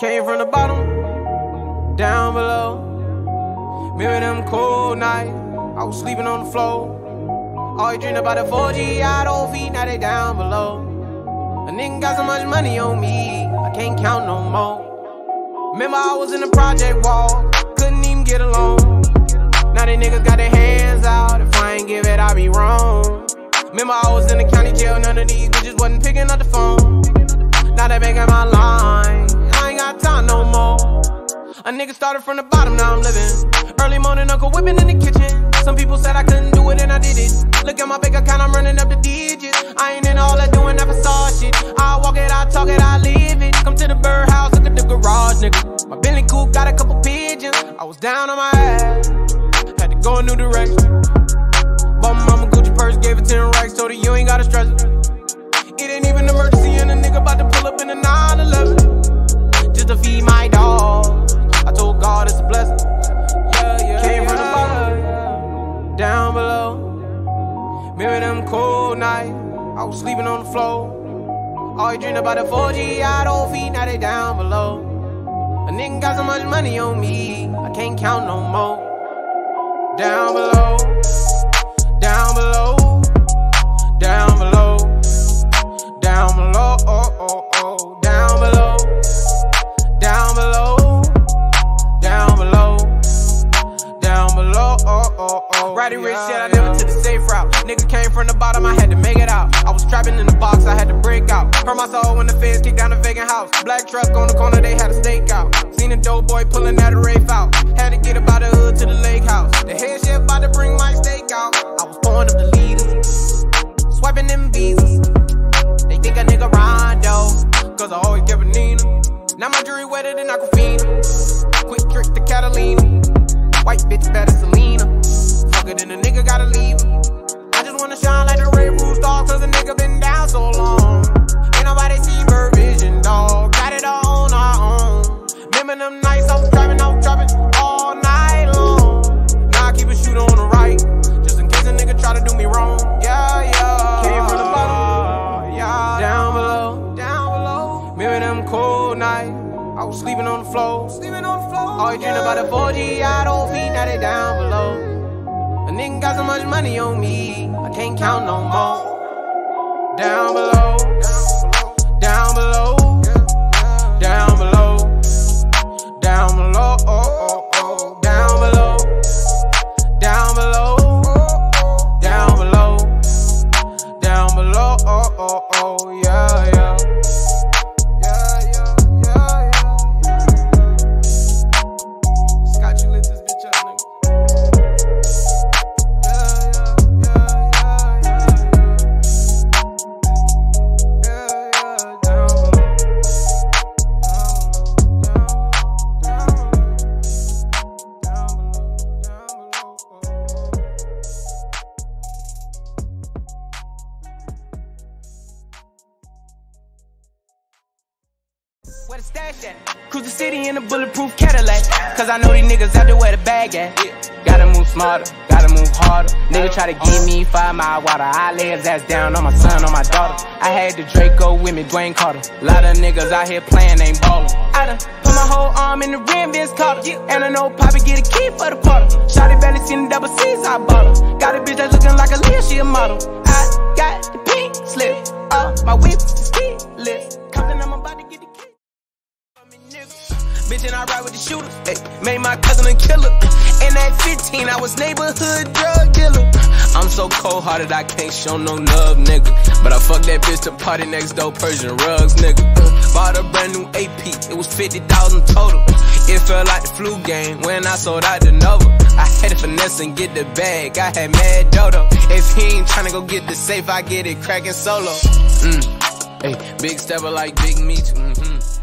Came from the bottom, down below. Remember them cold nights, I was sleeping on the floor. Always dream about the Forgiato feet, now they down below. A nigga got so much money on me, I can't count no more. Remember I was in the project wall, couldn't even get along. Now they niggas got their hands out, if I ain't give it, I be wrong. Remember I was in the county jail, none of these bitches wasn't picking up the phone. Now they making my line, A nigga started from the bottom, now I'm living. Early morning, Uncle whipping in the kitchen. Some people said I couldn't do it, and I did it. Look at my bank account, I'm running up the digits. I ain't in all that doing that facade shit. I walk it, I talk it, I live it. Come to the birdhouse, look at the garage, nigga. My Bentley coupe got a couple pigeons. I was down on my ass, had to go a new direction. Bought my mama Gucci purse, gave her 10 racks, told her you ain't gotta stress it. It cold nights, I was sleeping on the floor. Always dream about the Forgiato feet, now they down below. A nigga got so much money on me, I can't count no more. Down below, down below, down below, down below, oh, oh, oh, down below, down below, down below, down below, oh, oh, oh. Rich said I never took the safe route. Nigga came from the bottom, I had to make it out. I was trapping in the box, I had to break out. Hurt my soul when the feds kicked down the vacant house. Black truck on the corner, they had a stakeout. Seen a dope boy pulling out a rafe out. Had to get about the hood to the lake house. The head chef about to bring my steak out. I was pouring up the leaders, swiping them visas. They think a nigga Rondo, cause I always give a Nina. Now my jewelry wetter than Aquafina. Quick trick to Catalina. White bitch better Selena. Fuck it, and a nigga gotta leave. I Remember I was driving, I was driving all night long. Now I keep a shooter on the right, just in case a nigga try to do me wrong. Yeah, yeah. Came from the bottom, yeah. Down below, down below. Remember them cold nights. I was sleeping on the floor, sleeping on the floor. Always dream about the 4G out on feet, now they down below. A nigga got so much money on me, I can't count no more. Down below, Where the stash at? Cruise the city in a bulletproof Cadillac. Cause I know these niggas out there where the bag at. Gotta move smarter, gotta move harder. Nigga try to give me five mile water. I lay his ass down on my son, on my daughter. I had the Draco with me, Dwayne Carter. Lot of niggas out here playing, ain't ballin'. I done put my whole arm in the rim, Vince Carter. And I know Poppy get a key for the party. Shotty belly seen the double C's, I bought her. Got a bitch that's looking like a Leah, she a model. I got the pink slip. Uh, my whip is keyless. Compton, I ride with the shooter. Hey, made my cousin a killer. And at 15, I was neighborhood drug dealer. I'm so cold hearted, I can't show no love, nigga. But I fuck that bitch to party next door, Persian rugs, nigga. Bought a brand new AP, it was 50,000 total. It felt like the flu game when I sold out the Nova. I had to finesse and get the bag, I had mad dodo. If he ain't tryna go get the safe, I get it cracking solo. Mm. Hey, big stepper like Big Meech. Mm-hmm.